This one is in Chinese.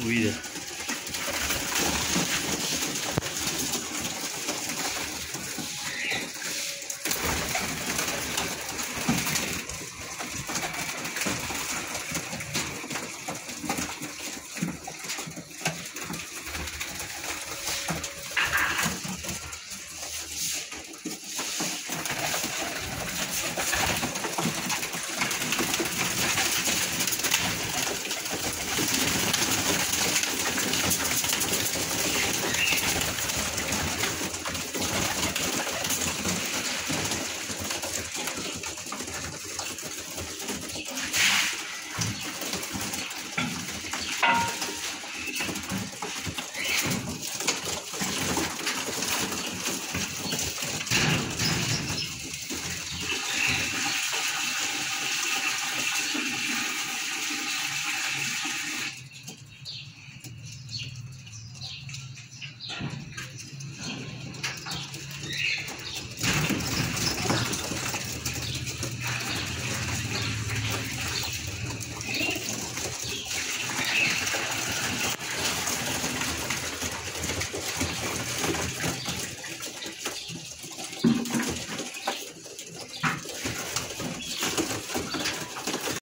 注意的。